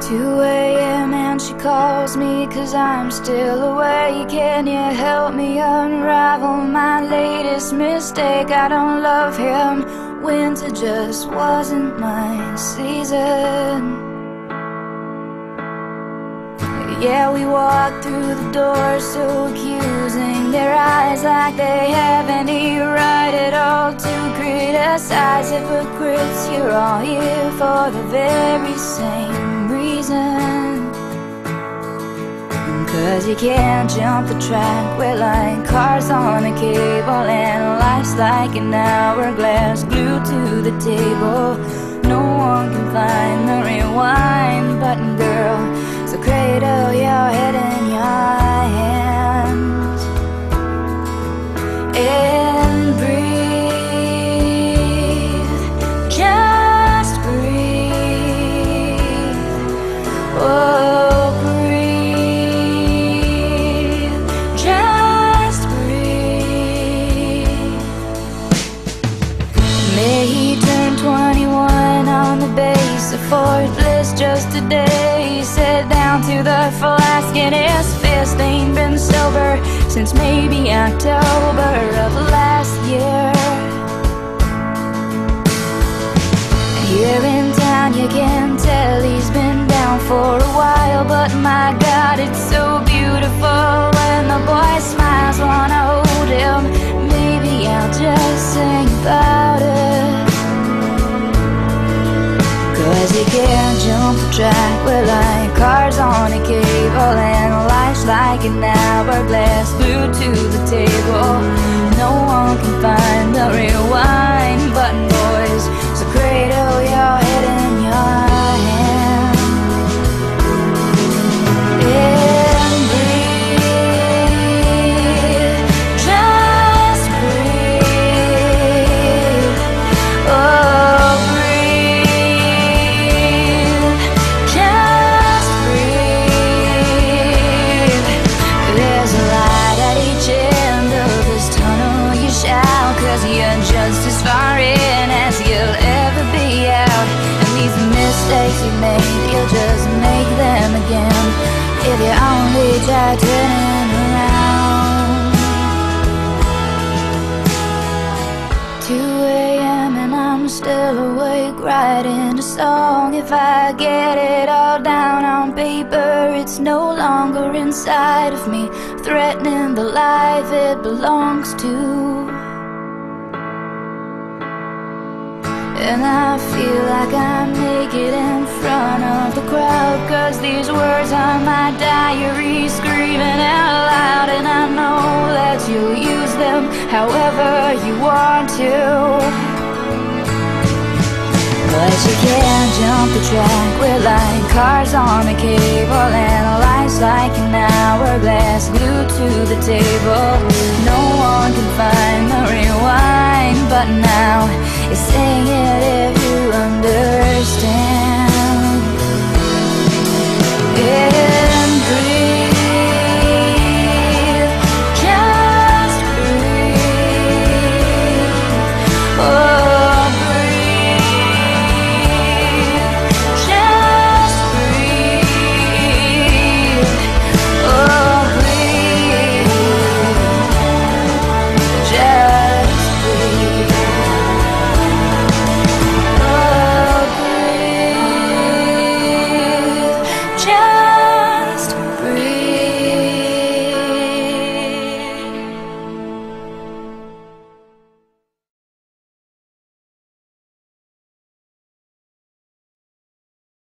2 a.m. and she calls me cause I'm still awake. Can you help me unravel my latest mistake? I don't love him. Winter just wasn't my season. Yeah, we walk through the door so accusing Their eyes like they have any right at all To criticize hypocrites You're all here for the very same you can't jump the track. We're like cars on a cable And life's like an hourglass Glued to the table. No one can find the rewind button, girl. So cradle in his fist. Ain't been sober since maybe October of last year. Here in town, you can tell he's been down for a while. But my God, it's so beautiful when the boy smiles. Wanna hold him? Maybe I'll just sing about it. Cause you can't jump the track We're like cars on a life's like an hourglass Glued to the table be And these mistakes you made, you'll just make them again If you only try turning around 2 a.m. and I'm still awake writing a song. If I get it all down on paper, it's no longer inside of me, threatening the life it belongs to. And I feel like I'm naked in front of the crowd Cause these words are my diary screaming out loud. And I know that you'll use them however you want to. But you can't jump the track. We're like cars on a cable And life's like an hourglass glued to the table. No one can find the rewind button now It's saying it if you understand